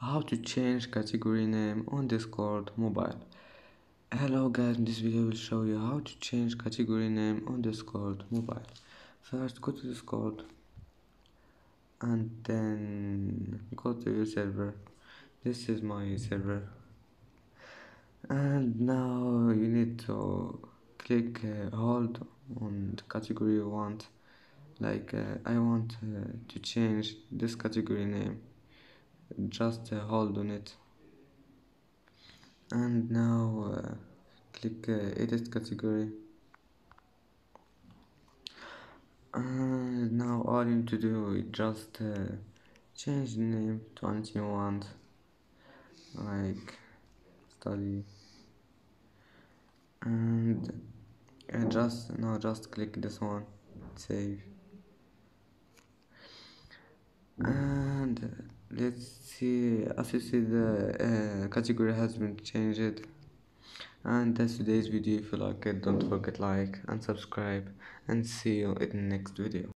how to change category name on discord mobile. Hello guys in this video will show you how to change category name on discord mobile. First go to discord and then go to your server. This is my server. And now you need to click uh, hold on the category you want. Like uh, I want uh, to change this category name just uh, hold on it. And now uh, click uh, edit category. And now all you need to do is just change the name to anything you want. Like study. And just now just click this one. Save. And let's see as you see the uh, category has been changed. And that's today's video. If you like it don't forget like and subscribe. And see you in the next video